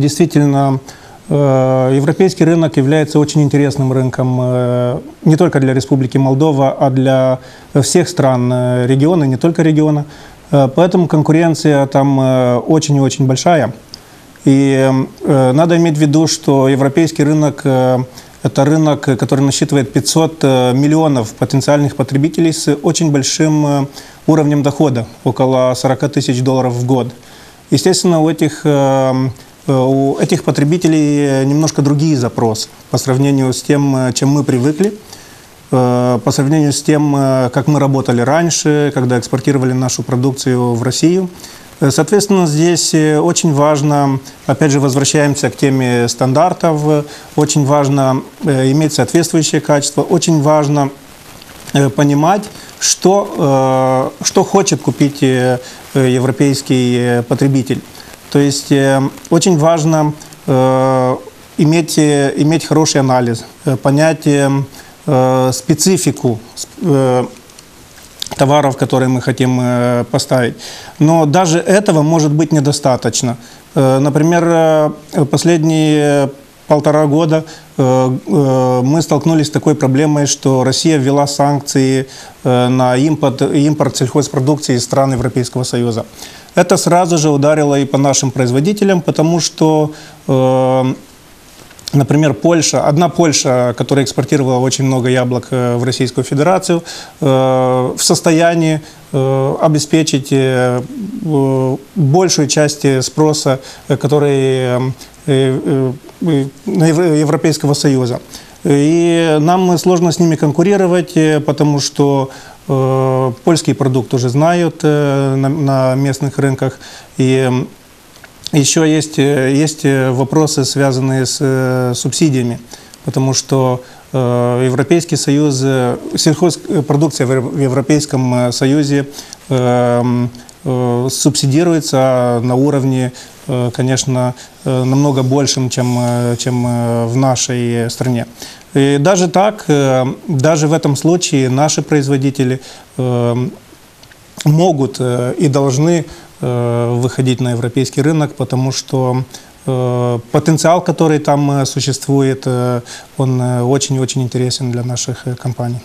Действительно, э, европейский рынок является очень интересным рынком э, не только для Республики Молдова, а для всех стран э, региона, не только региона. Поэтому конкуренция там очень и очень большая. И надо иметь в виду, что европейский рынок – это рынок, который насчитывает 500 миллионов потенциальных потребителей с очень большим уровнем дохода, около 40 тысяч долларов в год. Естественно, у этих у этих потребителей немножко другие запросы по сравнению с тем, э, чем мы привыкли, э, по сравнению с тем, как мы работали раньше, когда экспортировали нашу продукцию в Россию. Соответственно, здесь очень важно, опять же, возвращаемся к теме стандартов, очень важно иметь соответствующее качество, очень важно понимать, что, что хочет купить европейский потребитель. То есть э, очень важно э, иметь, э, иметь хороший анализ, понять специфику товаров, которые мы хотим поставить. Но даже этого может быть недостаточно. Например, последние полтора года мы столкнулись с такой проблемой, что Россия ввела санкции на импорт, импорт сельхозпродукции из стран Европейского Союза. Это сразу же ударило и по нашим производителям, потому что, э, например, Польша, одна Польша, которая экспортировала очень много яблок э, в Российскую Федерацию, э, в состоянии э, обеспечить э, большую часть спроса, который э, Европейского Союза. И нам сложно с ними конкурировать, потому что Э, польский продукт уже знают э, на местных рынках. И еще есть, э, есть вопросы, связанные с субсидиями, потому что Европейский Союз, сельхозпродукция в Европейском Союзе субсидируется на уровне, конечно, намного большим, чем, чем в нашей стране. И даже так, э, даже в этом случае наши производители э, могут э, и должны выходить на европейский рынок, потому что потенциал, который там существует, он очень-очень интересен для наших компаний.